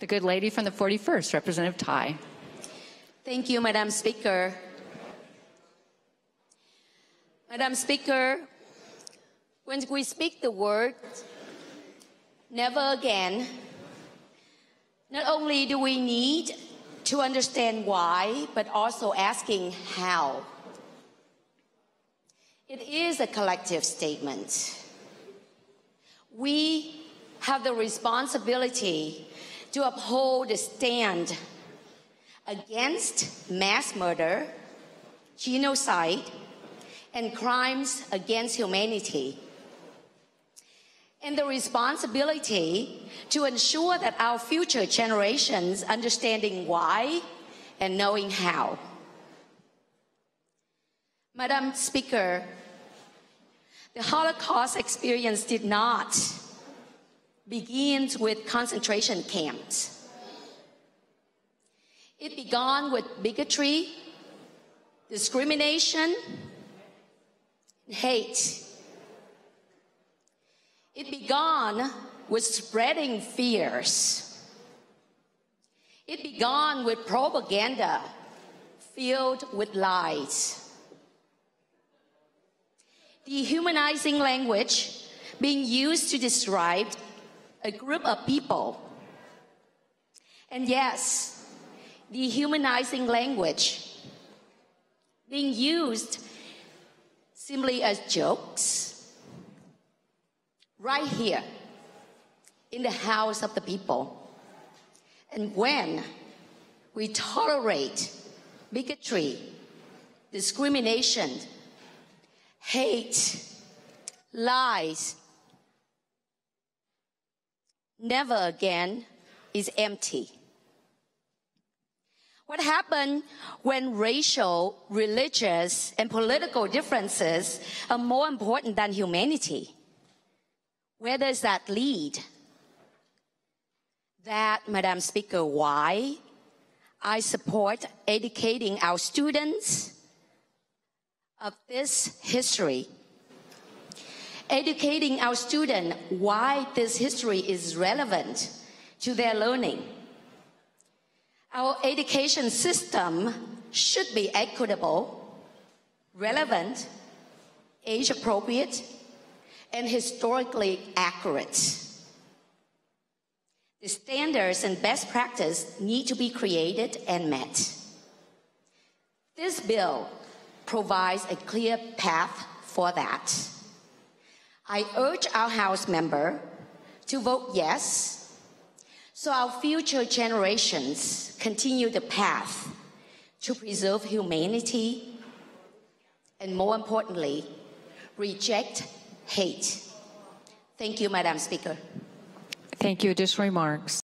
The good lady from the 41st, Representative Thai. Thank you, Madam Speaker. Madam Speaker, when we speak the word never again, not only do we need to understand why, but also asking how. It is a collective statement. We have the responsibility to uphold a stand against mass murder, genocide, and crimes against humanity. And the responsibility to ensure that our future generations understanding why and knowing how. Madam Speaker, the Holocaust experience did not begin with concentration camps. It began with bigotry, discrimination, hate. It began with spreading fears. It began with propaganda filled with lies. Dehumanizing language being used to describe a group of people. And yes, dehumanizing language being used simply as jokes right here in the house of the people. And when we tolerate bigotry, discrimination, hate, lies, never again is empty. What happened when racial, religious, and political differences are more important than humanity? Where does that lead? That, Madam Speaker, why I support educating our students of this history. Educating our students why this history is relevant to their learning. Our education system should be equitable, relevant, age appropriate, and historically accurate. The standards and best practice need to be created and met. This bill provides a clear path for that. I urge our House member to vote yes so our future generations continue the path to preserve humanity and more importantly, reject hate. Thank you, Madam Speaker. Thank you. Additional remarks.